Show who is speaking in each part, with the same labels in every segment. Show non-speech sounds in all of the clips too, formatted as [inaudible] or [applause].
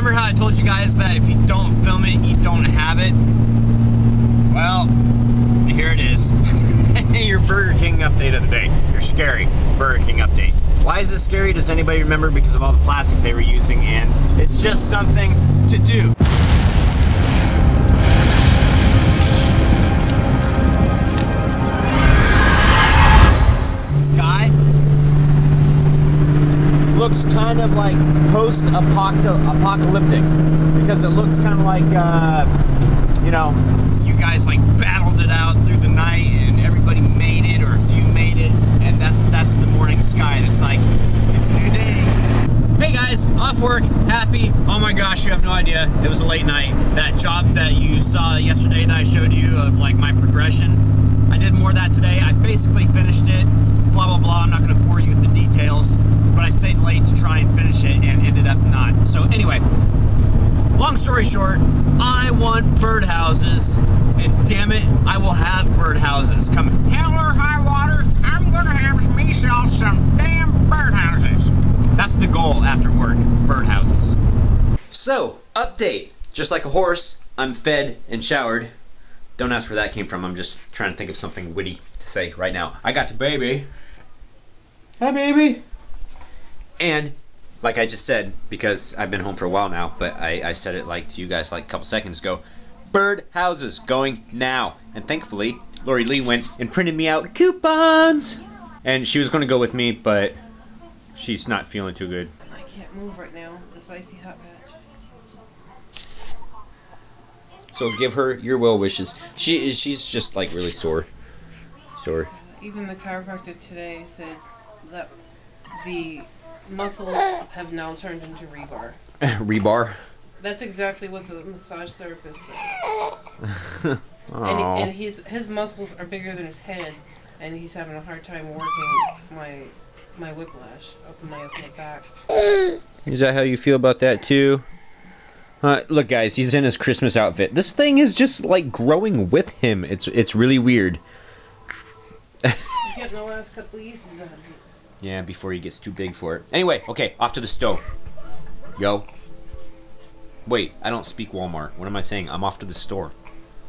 Speaker 1: Remember how I told you guys that if you don't film it, you don't have it? Well, here it is. [laughs] Your Burger King update of the day. Your scary Burger King update. Why is it scary? Does anybody remember? Because of all the plastic they were using, and it's just something to do. Looks kind of like post-apocalyptic because it looks kind of like, uh, you know, you guys like battled it out through the night and everybody made it or a few made it, and that's that's the morning sky. It's like it's a new day. Hey guys, off work, happy. Oh my gosh, you have no idea. It was a late night. That job that you saw yesterday that I showed you of like my progression, I did more of that today. I basically finished it. Blah blah blah. I'm not going to bore you with the details, but I stayed late to try and finish it and ended up not. So anyway, long story short, I want birdhouses, and damn it, I will have birdhouses. Come hell or high water, I'm gonna have myself some damn birdhouses. That's the goal after work, birdhouses. So, update. Just like a horse, I'm fed and showered. Don't ask where that came from. I'm just trying to think of something witty to say right now. I got the baby. Hi, baby. And like I just said, because I've been home for a while now, but I, I said it like to you guys like a couple seconds ago. Bird houses going now. And thankfully, Lori Lee went and printed me out coupons. And she was going to go with me, but she's not feeling too good.
Speaker 2: I can't move right now. This icy hot patch.
Speaker 1: So give her your well wishes. She is she's just like really sore. Sore.
Speaker 2: Even the chiropractor today said that the muscles have now turned into rebar. [laughs]
Speaker 1: Rebar.
Speaker 2: That's exactly what the massage therapist said. [laughs] and, he, and he's his muscles are bigger than his head, and he's having a hard time working my my whiplash up my up my back.
Speaker 1: Is that how you feel about that too? Uh, look, guys, he's in his Christmas outfit. This thing is just like growing with him. It's it's really weird.
Speaker 2: He's getting the last couple uses out of it.
Speaker 1: Yeah, before he gets too big for it. Anyway, okay, off to the stove. Yo. Wait, I don't speak Walmart. What am I saying? I'm off to the store.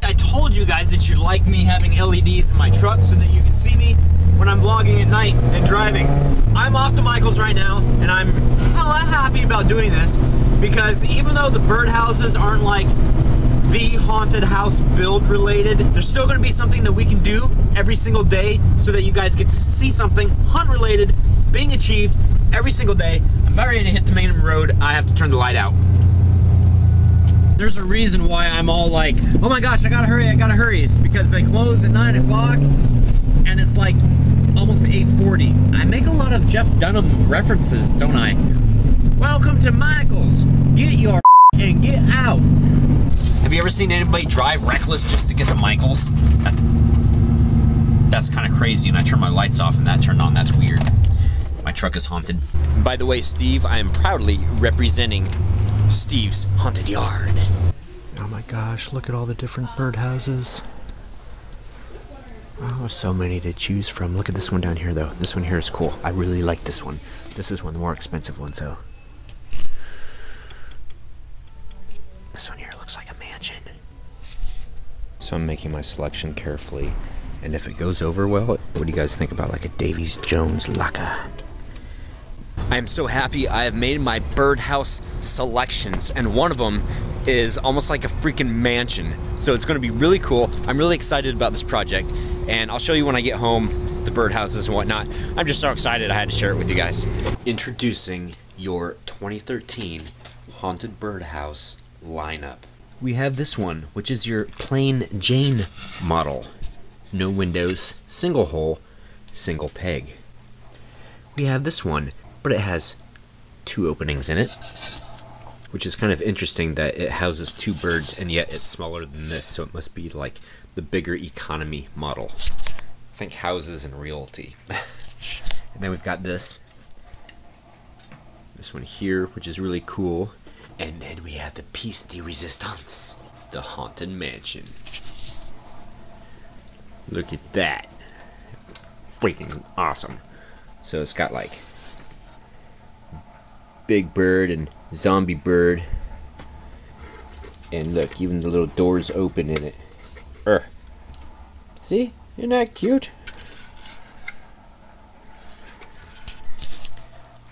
Speaker 1: I told you guys that you'd like me having LEDs in my truck so that you can see me when I'm vlogging at night and driving. I'm off to Michael's right now, and I'm hella happy about doing this because even though the birdhouses aren't like the haunted house build related, there's still going to be something that we can do every single day so that you guys get to see something hunt related being achieved every single day. I'm about ready to hit the main road. I have to turn the light out. There's a reason why I'm all like, oh my gosh, I gotta hurry, I gotta hurry. It's because they close at 9 o'clock and it's like almost 8.40. I make a lot of Jeff Dunham references, don't I? Welcome to Michael's. Get your [laughs] and get out. Have you ever seen anybody drive reckless just to get to Michael's? That, that's kind of crazy, and I turned my lights off and that turned on. That's weird. My truck is haunted. By the way, Steve, I am proudly representing Steve's Haunted Yard.
Speaker 3: Oh my gosh, look at all the different birdhouses.
Speaker 1: Oh, so many to choose from. Look at this one down here, though. This one here is cool. I really like this one. This is one of the more expensive ones, though. This one here looks like a mansion. So I'm making my selection carefully. And if it goes over well, what do you guys think about like a Davy Jones' locker? I am so happy I have made my birdhouse selections, and one of them is almost like a freaking mansion. So it's going to be really cool. I'm really excited about this project, and I'll show you when I get home the birdhouses and whatnot. I'm just so excited I had to share it with you guys. Introducing your 2013 Haunted Birdhouse lineup. We have this one, which is your plain Jane model. No windows, single hole, single peg. We have this one, but it has two openings in it, which is kind of interesting that it houses two birds and yet it's smaller than this, so it must be like the bigger economy model. Think houses and realty. [laughs] and then we've got this. This one here, which is really cool. And then we have the Piece de Resistance, the Haunted Mansion. Look at that. Freaking awesome. So it's got like Big Bird and Zombie Bird And look, even the little door's open in it. Er. See? Isn't that cute?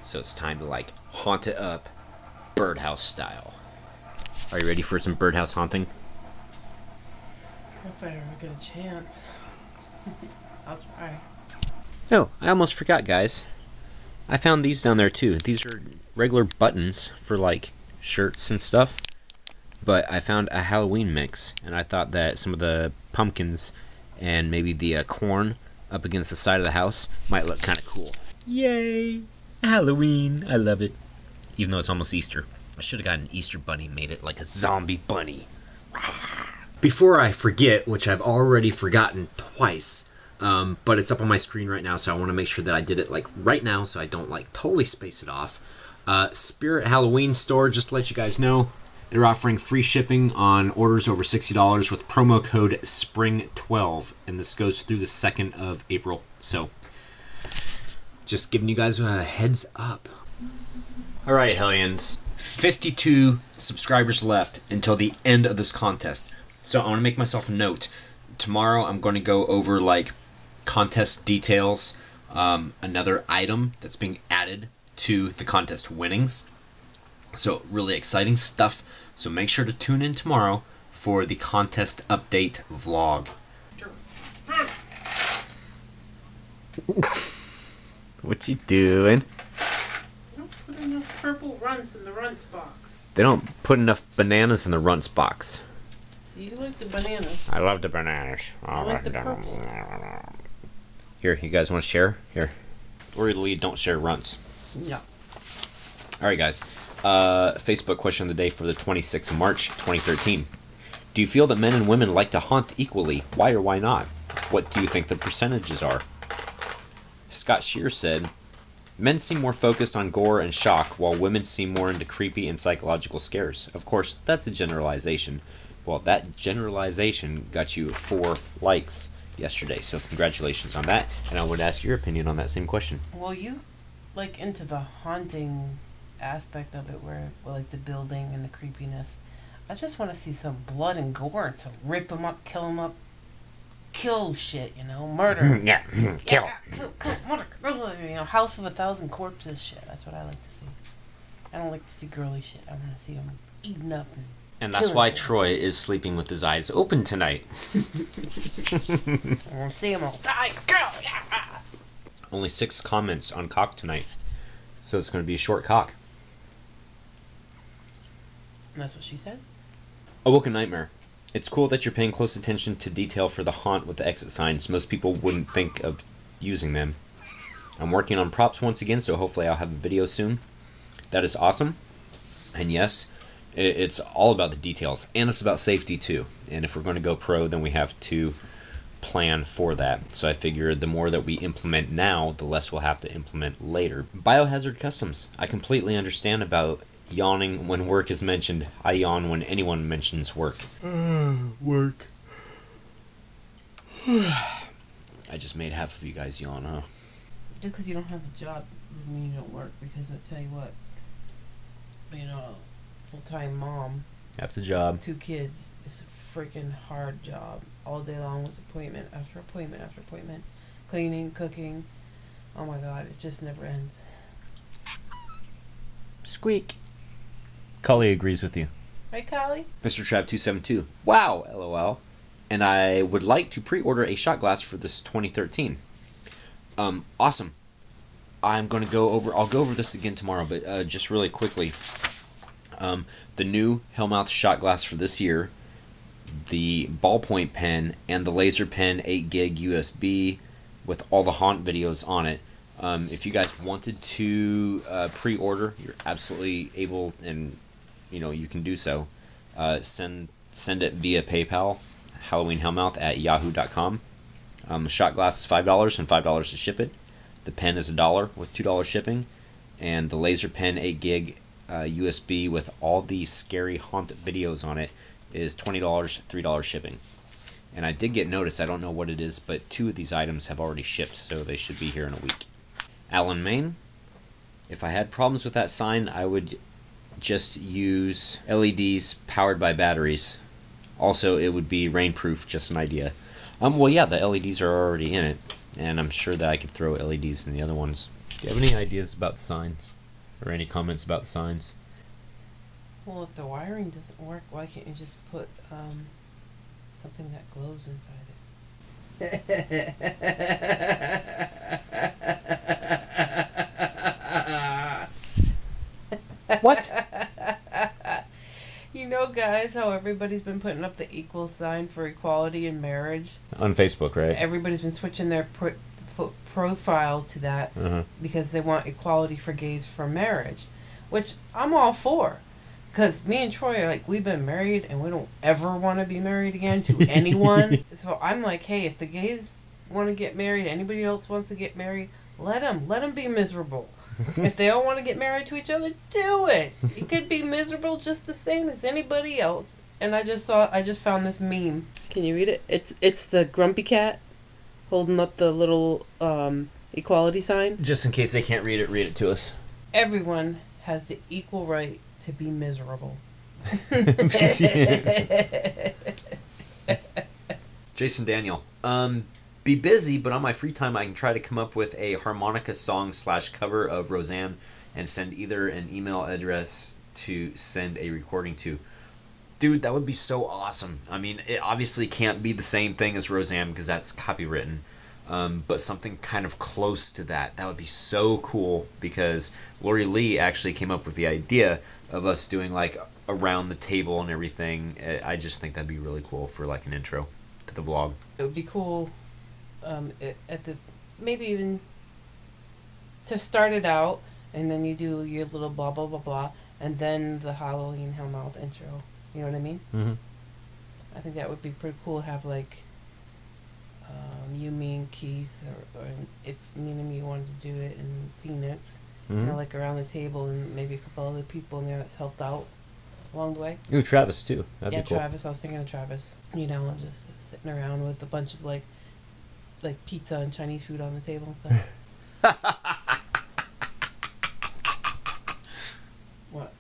Speaker 1: So it's time to like haunt it up birdhouse style. Are you ready for some birdhouse haunting?
Speaker 2: If I ever get a chance. [laughs] I'll try.
Speaker 1: Oh, I almost forgot, guys. I found these down there too. These are regular buttons for like shirts and stuff. But I found a Halloween mix, and I thought that some of the pumpkins and maybe the uh, corn up against the side of the house might look kind of cool. Yay! Halloween! I love it. Even though it's almost Easter. I should have gotten an Easter bunny made it like a zombie bunny. Before I forget, which I've already forgotten twice, um, but it's up on my screen right now, so I want to make sure that I did it like right now, so I don't like totally space it off. Uh, Spirit Halloween store, just to let you guys know, they're offering free shipping on orders over sixty dollars with promo code Spring12, and this goes through the second of April. So, just giving you guys a heads up. All right, Hellions. 52 subscribers left until the end of this contest. So I want to make myself a note. Tomorrow I'm going to go over like contest details, um, another item that's being added to the contest winnings. So really exciting stuff. So make sure to tune in tomorrow for the contest update vlog. what you doing?
Speaker 2: Don't put enough purple runts in the runts box.
Speaker 1: They don't put enough bananas in the runts box.
Speaker 2: See, you like the bananas.
Speaker 1: I love the bananas.
Speaker 2: I like the purple.
Speaker 1: Here, you guys want to share? Here. Lori the lead, don't share runts.
Speaker 2: Yeah.
Speaker 1: All right, guys. Uh, Facebook question of the day for the 26th of March, 2013. Do you feel that men and women like to haunt equally? Why or why not? What do you think the percentages are? Scott Shear said, Men seem more focused on gore and shock, while women seem more into creepy and psychological scares. Of course, that's a generalization. Well, that generalization got you four likes yesterday, so congratulations on that. And I would ask your opinion on that same question.
Speaker 2: Well, you like into the haunting aspect of it, where like the building and the creepiness. I just want to see some blood and gore and some rip them up, kill them up, kill shit, you know, murder. Mm-hmm. Mm-hmm.
Speaker 1: yeah, kill.
Speaker 2: Yeah, kill, kill, murder, murder, you know, House of a Thousand Corpses shit. That's what I like to see. I don't like to see girly shit. I want to see them eaten up and.
Speaker 1: And that's why
Speaker 2: it.
Speaker 1: Troy is sleeping with his eyes open tonight. [laughs]
Speaker 2: I want to see them all die. Girl, yeah.
Speaker 1: Only six comments on cock tonight. So it's going to be a short cock.
Speaker 2: And that's what she said.
Speaker 1: Awoken Nightmare. It's cool that you're paying close attention to detail for the haunt with the exit signs. Most people wouldn't think of using them. I'm working on props once again, so hopefully I'll have a video soon. That is awesome. And yes, it's all about the details, and it's about safety too. And if we're going to go pro, then we have to plan for that. So I figure the more that we implement now, the less we'll have to implement later. Biohazard Customs. I completely understand about yawning when work is mentioned. I yawn when anyone mentions work. Ah, work. [sighs] I just made half of you guys yawn, huh?
Speaker 2: Just because you don't have a job doesn't mean you don't work. Because I tell you what, being a full time mom,
Speaker 1: That's a job.
Speaker 2: two kids, It's a freaking hard job. All day long was appointment after appointment after appointment, cleaning, cooking. Oh my god, it just never ends.
Speaker 1: Squeak. Cully agrees with you.
Speaker 2: Right, Callie?
Speaker 1: Mr. Trav272. Wow, lol. And I would like to pre order a shot glass for this 2013. Um, awesome. I'm going to go over, I'll go over this again tomorrow, but uh, just really quickly. Um, the new Hellmouth shot glass for this year, the ballpoint pen, and the laser pen 8 gig USB with all the haunt videos on it. Um, if you guys wanted to uh, pre-order, you're absolutely able, and you know you can do so. Uh, send send it via PayPal, Halloween Hellmouth at yahoo.com. Um, the shot glass is five dollars and five dollars to ship it. The pen is a dollar with two dollars shipping, and the laser pen eight gig uh, USB with all the scary haunt videos on it is twenty dollars, three dollars shipping. And I did get notice. I don't know what it is, but two of these items have already shipped, so they should be here in a week. Alan Main. If I had problems with that sign, I would just use LEDs powered by batteries. Also, it would be rainproof. Just an idea. Um, well, yeah, the LEDs are already in it, and I'm sure that I could throw LEDs in the other ones. Do you have any ideas about the signs, or any comments about the signs?
Speaker 2: Well, if the wiring doesn't work, why can't you just put um, something that glows inside it?
Speaker 1: What?
Speaker 2: Guys, how everybody's been putting up the equal sign for equality in marriage?
Speaker 1: On Facebook, right?
Speaker 2: Everybody's been switching their pro- profile to that
Speaker 1: Uh-huh.
Speaker 2: because they want equality for gays for marriage, which I'm all for. Because me and Troy are like, we've been married and we don't ever want to be married again to [laughs] anyone. so I'm like, hey, if the gays want to get married, anybody else wants to get married, let them. Let them be miserable. [laughs] if they all want to get married to each other, do it. It could be miserable just the same as anybody else. And I just saw, I just found this meme. Can you read it? It's it's the grumpy cat holding up the little um, equality sign.
Speaker 1: Just in case they can't read it, read it to us.
Speaker 2: Everyone has the equal right to be miserable. [laughs] [laughs]
Speaker 1: Jason Daniel. Um, be busy, but on my free time, I can try to come up with a harmonica song slash cover of Roseanne and send either an email address to send a recording to. Dude, that would be so awesome. I mean, it obviously can't be the same thing as Roseanne because that's copywritten, um, but something kind of close to that. That would be so cool because Lori Lee actually came up with the idea of us doing like around the table and everything. I- I just think that'd be really cool for like an intro to the vlog.
Speaker 2: It would be cool um, at, the maybe even to start it out, and then you do your little blah blah blah blah, and then the Halloween Hellmouth intro. You know what I mean?
Speaker 1: Mm-hmm.
Speaker 2: I think that would be pretty cool. Have like um, you, me, and Keith, or, or if me and me wanted to do it in Phoenix, you know, like around the table, and maybe a couple other people in there that's helped out along the way.
Speaker 1: Ooh, Travis too. That'd
Speaker 2: yeah,
Speaker 1: be cool.
Speaker 2: Travis. I was thinking of Travis. You know, just sitting around with a bunch of like, like pizza and Chinese food on the table and [laughs] stuff. what?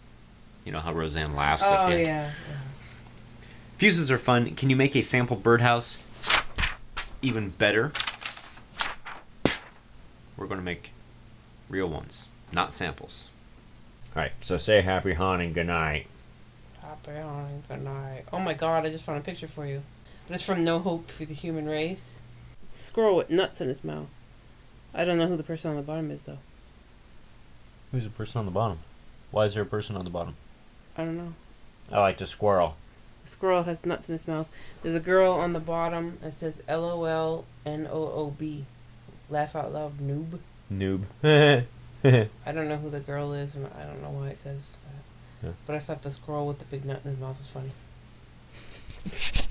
Speaker 1: You know how Roseanne laughs.
Speaker 2: Oh
Speaker 1: at the end.
Speaker 2: yeah.
Speaker 1: Fuses are fun. Can you make a sample birdhouse even better? We're going to make real ones, not samples. All right, so say happy hunting, good night.
Speaker 2: Happy hunting, good night. Oh my God! I just found a picture for you. But it's from No Hope for the Human Race. Squirrel with nuts in its mouth. I don't know who the person on the bottom is though.
Speaker 1: Who's the person on the bottom? Why is there a person on the bottom?
Speaker 2: I don't know.
Speaker 1: I like the squirrel.
Speaker 2: The squirrel has nuts in its mouth. There's a girl on the bottom. that says L O L N O O B. Laugh out loud, noob.
Speaker 1: Noob. [laughs]
Speaker 2: I don't know who the girl is, and I don't know why it says that.
Speaker 1: Yeah.
Speaker 2: But I thought the squirrel with the big nut in his mouth was funny. [laughs]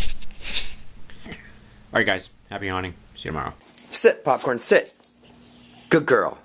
Speaker 1: All right, guys. Happy hunting. See you tomorrow.
Speaker 4: Sit, popcorn, sit. Good girl.